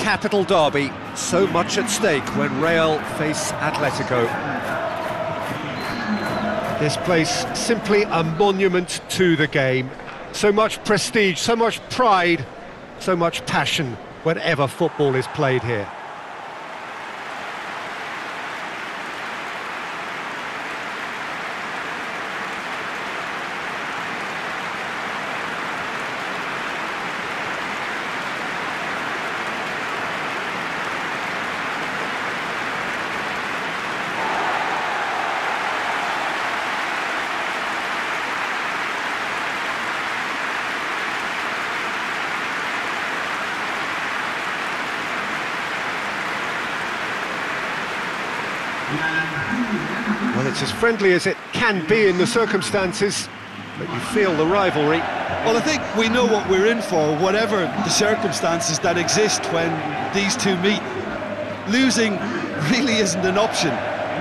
capital derby. So much at stake when Real face Atletico. This place simply a monument to the game. So much prestige, so much pride, so much passion whenever football is played here. Well, it's as friendly as it can be in the circumstances, but you feel the rivalry. Well, I think we know what we're in for, whatever the circumstances that exist when these two meet. Losing really isn't an option,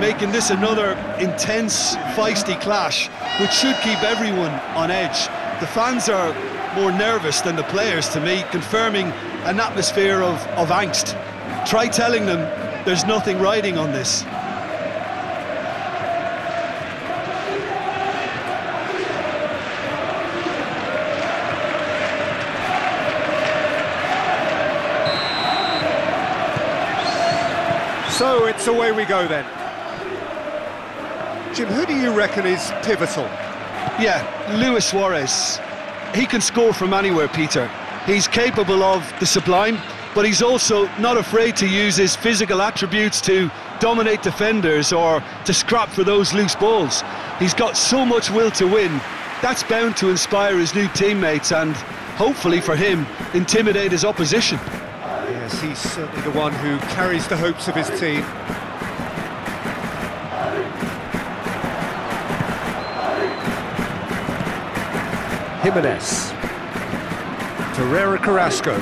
making this another intense, feisty clash, which should keep everyone on edge. The fans are more nervous than the players, to me, confirming an atmosphere of, of angst. Try telling them there's nothing riding on this. So it's away we go then. Jim, who do you reckon is pivotal? Yeah, Luis Suarez. He can score from anywhere, Peter. He's capable of the sublime, but he's also not afraid to use his physical attributes to dominate defenders or to scrap for those loose balls. He's got so much will to win. That's bound to inspire his new teammates and, hopefully for him, intimidate his opposition. Yes, he's certainly the one who carries the hopes of his team. Gimenez. Ferreira Carrasco.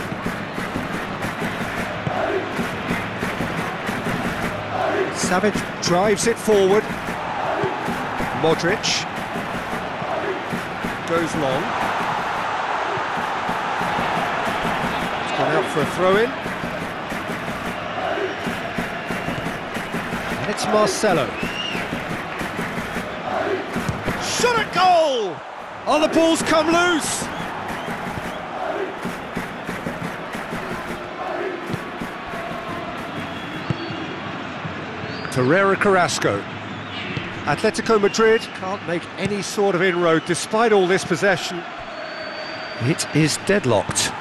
Savic drives it forward. Modric. Goes long. It's gone out for a throw-in. And it's Marcelo. Shot at goal! Oh, the ball's come loose! Ferreira Carrasco. Atletico Madrid can't make any sort of inroad despite all this possession. It is deadlocked.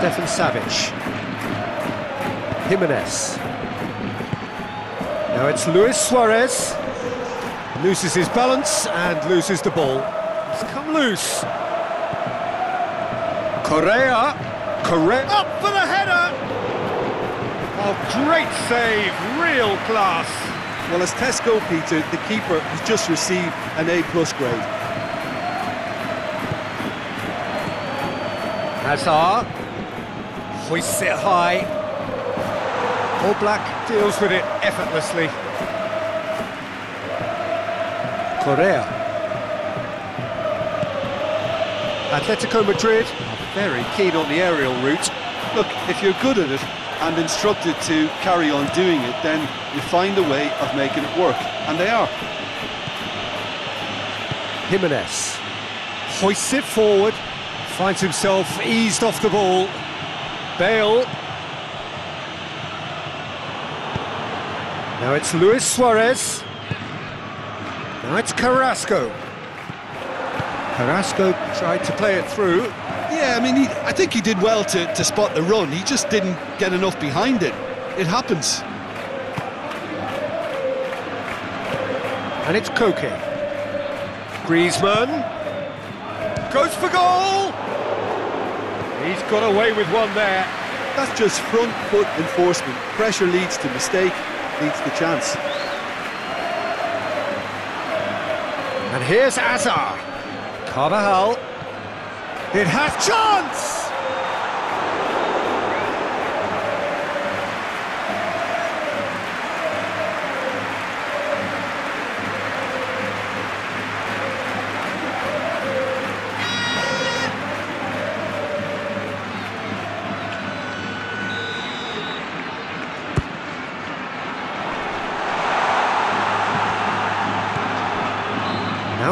Stefan Savic. Gimenez. Now it's Luis Suarez. Loses his balance and loses the ball. It's come loose. Correa. Correa. Up for the header! Oh, great save. Real class. Well, as Tesco, Peter, the keeper has just received an A-plus grade. Hazard. Hoists it high. Oblak deals with it effortlessly. Correa. Atletico Madrid are very keen on the aerial route. Look, if you're good at it and instructed to carry on doing it, then you find a way of making it work, and they are. Gimenez hoists it forward, finds himself eased off the ball. Bale. Now it's Luis Suarez. Now it's Carrasco. Carrasco tried to play it through. Yeah, I mean, he, I think he did well to, to spot the run. He just didn't get enough behind it. It happens. And it's Koke. Griezmann. Goes for goal! He's got away with one there. That's just front foot enforcement. Pressure leads to mistake, leads to chance. And here's Hazard. Carvajal. It has chance!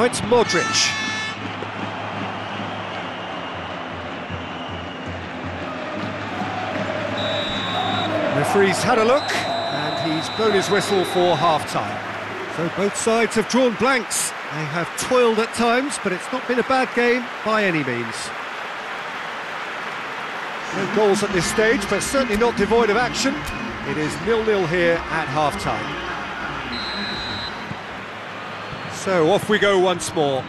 It's Modric. Referee's had a look, and he's blown his whistle for half-time. So both sides have drawn blanks. They have toiled at times, but it's not been a bad game by any means. No goals at this stage, but certainly not devoid of action. It is nil-nil here at half-time. So off we go once more.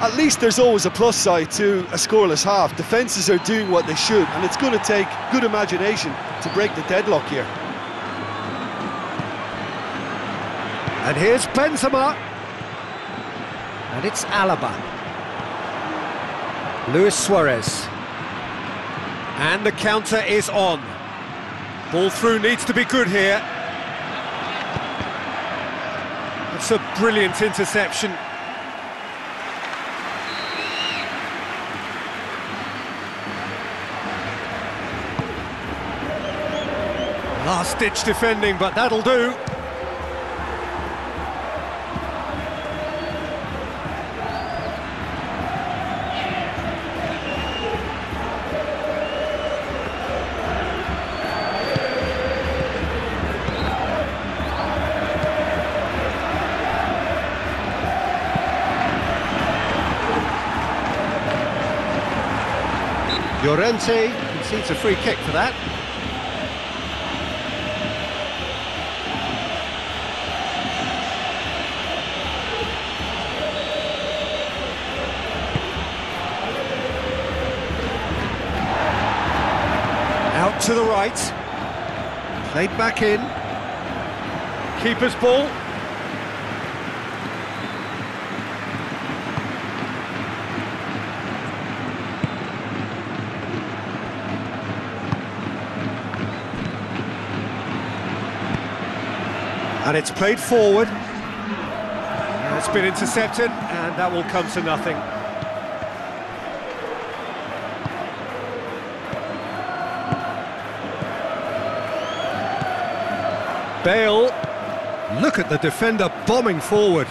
At least there's always a plus side to a scoreless half. Defences are doing what they should, and it's going to take good imagination to break the deadlock here. And here's Benzema. And it's Alaba. Luis Suarez. And the counter is on. Ball through needs to be good here. It's a brilliant interception. Last-ditch defending, but that'll do. Llorente concedes a free kick for that. Out to the right. Played back in. Keeper's ball. And it's played forward. It's been intercepted, and that will come to nothing. Bale, look at the defender bombing forward.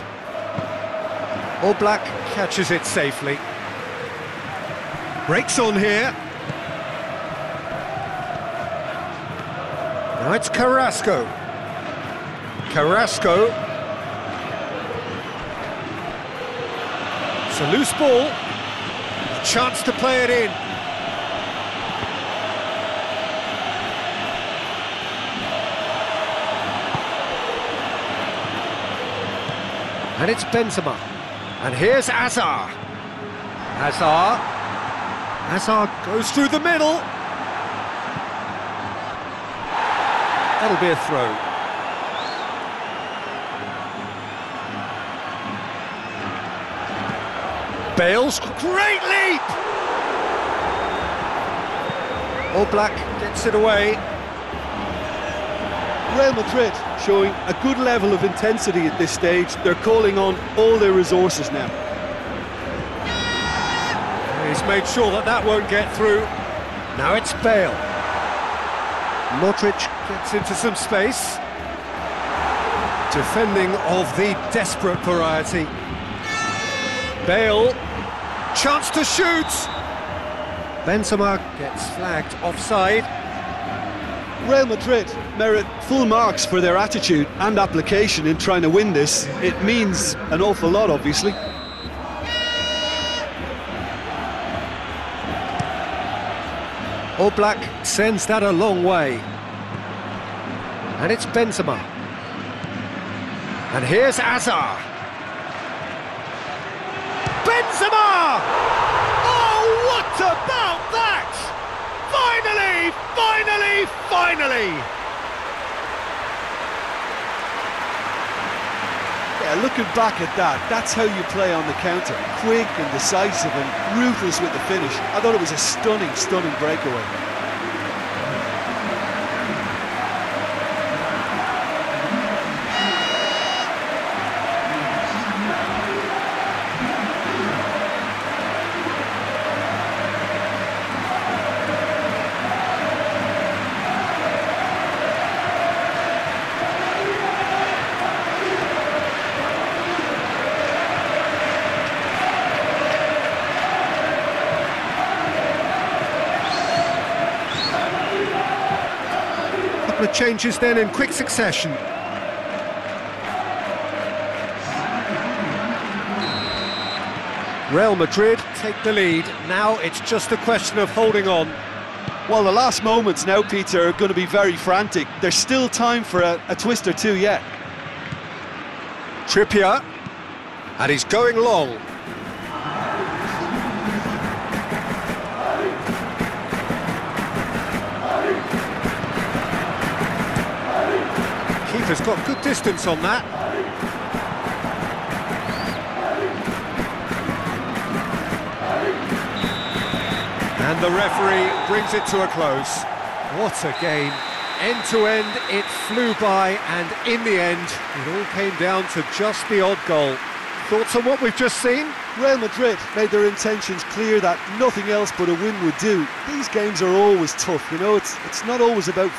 Oblak catches it safely. Breaks on here. Now it's Carrasco. Carrasco. It's a loose ball. A chance to play it in. And it's Benzema. And here's Hazard. Hazard. Hazard goes through the middle. That'll be a throw. Bale's great leap! Oblak gets it away. Real Madrid showing a good level of intensity at this stage. They're calling on all their resources now. He's made sure that that won't get through. Now it's Bale. Modric gets into some space. Defending of the desperate variety. Bale, chance to shoot! Benzema gets flagged offside. Real Madrid merit full marks for their attitude and application in trying to win this. It means an awful lot, obviously. Oblak sends that a long way. And it's Benzema. And here's Hazard. Oh, what about that? Finally, finally, finally! Yeah, looking back at that, that's how you play on the counter. Quick and decisive and ruthless with the finish. I thought it was a stunning, stunning breakaway. Changes then in quick succession. Real Madrid take the lead. Now it's just a question of holding on. Well, the last moments now, Peter, are going to be very frantic. There's still time for a, a twist or two yet. Trippier. And he's going long. Keeper's got good distance on that. And the referee brings it to a close. What a game. End to end, it flew by, and in the end, it all came down to just the odd goal. Thoughts on what we've just seen? Real Madrid made their intentions clear that nothing else but a win would do. These games are always tough, you know, it's, it's not always about